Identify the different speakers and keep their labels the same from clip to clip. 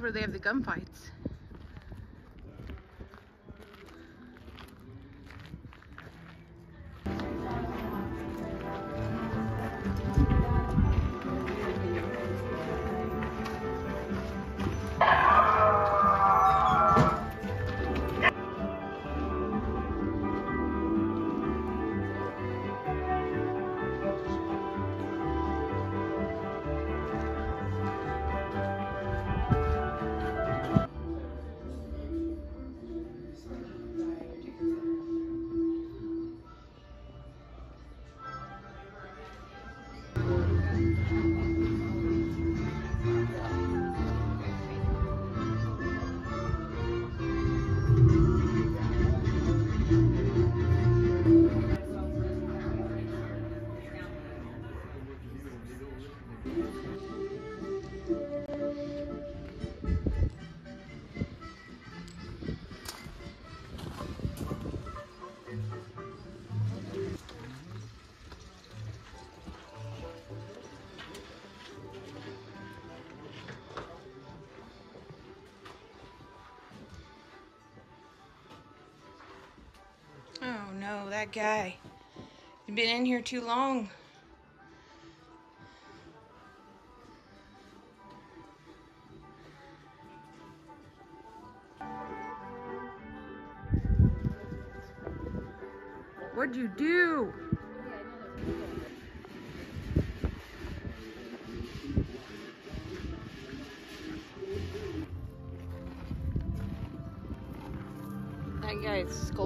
Speaker 1: where they have the gunfights. That guy. You've been in here too long. What'd you do? That guy's skull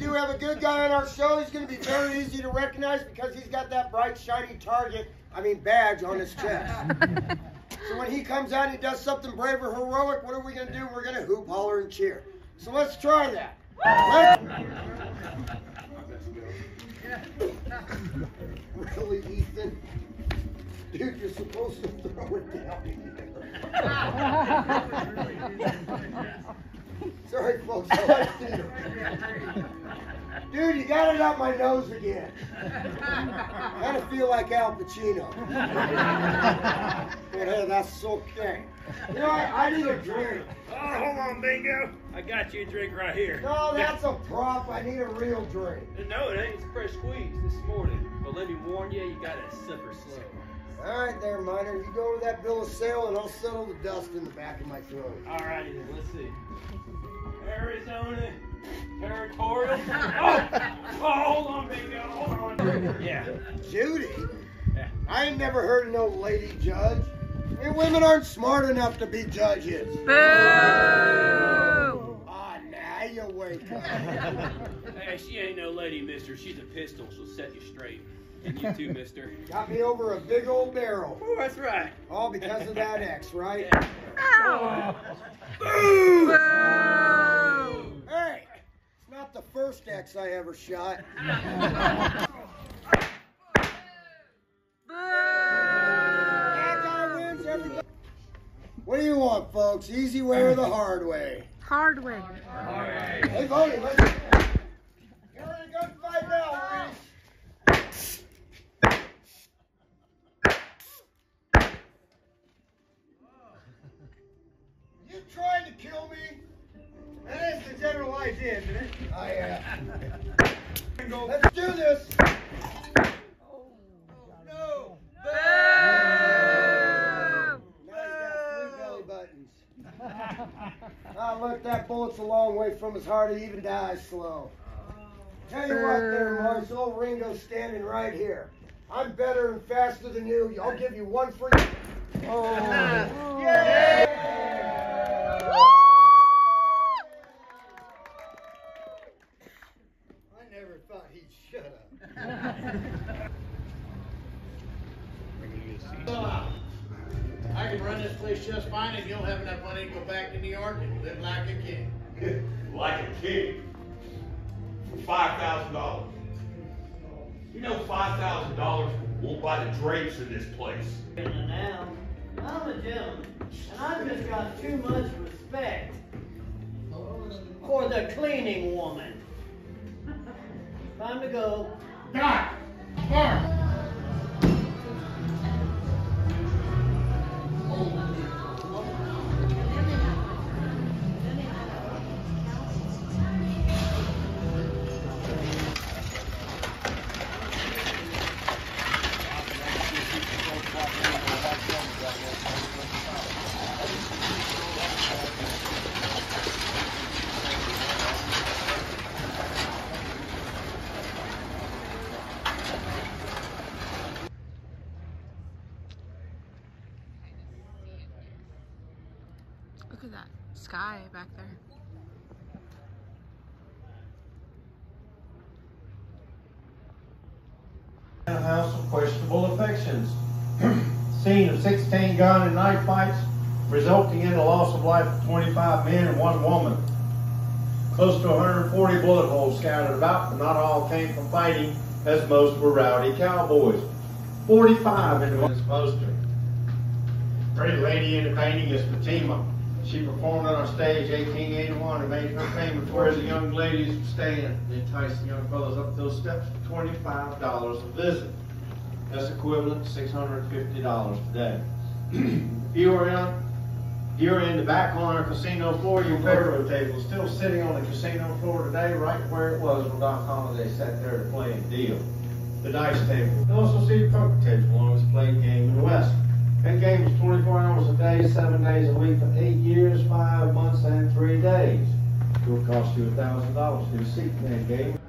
Speaker 2: do have a good guy on our show. He's going to be very easy to recognize because he's got that bright, shiny target, I mean badge on his chest. so when he comes out and he does something brave or heroic, what are we going to do? We're going to hoop, holler, and cheer. So let's try that. Let's- really, Ethan? Dude, you're supposed to throw it down here. Sorry, folks. I like theater. Dude, you got it up my nose again. kind of feel like Al Pacino. but hey, that's okay. You know, I, I need a drink.
Speaker 3: Oh, hold on, Bingo. I got you a drink right here.
Speaker 2: No, that's a prop. I need a real drink.
Speaker 3: No, it ain't. It's fresh squeeze this morning. But let me warn you, you gotta suffer slow.
Speaker 2: All right, there, Miner. You go over that bill of sale, and I'll settle the dust in the back of my throat.
Speaker 3: Alrighty then, let's see. Arizona territorial. oh, oh, hold on, Bingo. Hold on. Yeah.
Speaker 2: Judy?
Speaker 3: Yeah.
Speaker 2: I ain't never heard of no lady judge. I women aren't smart enough to be judges.
Speaker 1: Boo!
Speaker 2: Ah, now you wake up.
Speaker 3: Hey, she ain't no lady, mister. She's a pistol. She'll set you straight. And you too, mister.
Speaker 2: Got me over a big old barrel.
Speaker 3: Oh, that's right.
Speaker 2: All because of that X, right?
Speaker 1: Ow!
Speaker 2: Boom!
Speaker 1: Boo!
Speaker 2: Hey, it's not the first X I ever shot. That guy wins every day. What do you want, folks? Easy way or the hard way?
Speaker 1: Hard way.
Speaker 2: Hey, Bonnie, let's get let's do this.
Speaker 4: No.
Speaker 1: Boo!
Speaker 2: Now he's got three belly buttons. Ah, look, that bullet's a long way from his heart. He even dies slow. Tell you what, there, Mars. Old Ringo's standing right here. I'm better and faster than you. I'll give you one for you. Oh.
Speaker 4: place just fine and you'll have enough money to go back to New York and live like a king.
Speaker 5: like a king for five thousand dollars. You know five thousand dollars won't buy the drapes in this place.
Speaker 6: And now, I'm a gentleman, and I've just got too much respect for the cleaning woman. Time to go.
Speaker 4: Doc! Mark!
Speaker 1: Look at that sky back there.
Speaker 7: house of questionable affections. Scene of 16 gun and knife fights resulting in the loss of life of 25 men and one woman. Close to 140 bullet holes scattered about, but not all came from fighting, as most were rowdy cowboys. 45 in this poster. Pretty lady in the painting is Fatima. She performed on our stage 1881 and made her famous where the young ladies stand, enticing young fellows up those steps for $25 a visit. That's equivalent to $650 today. if you are in, you're in the back on our casino floor, your railroad table still sitting on the casino floor today, right where it was when Doc Holliday sat there to play a deal. The dice table. You'll also see the poker table along with playing game in the West. That game was 24 hours a day, seven days a week for eight years, five months, and three days. It will cost you $1,000 to seat that game.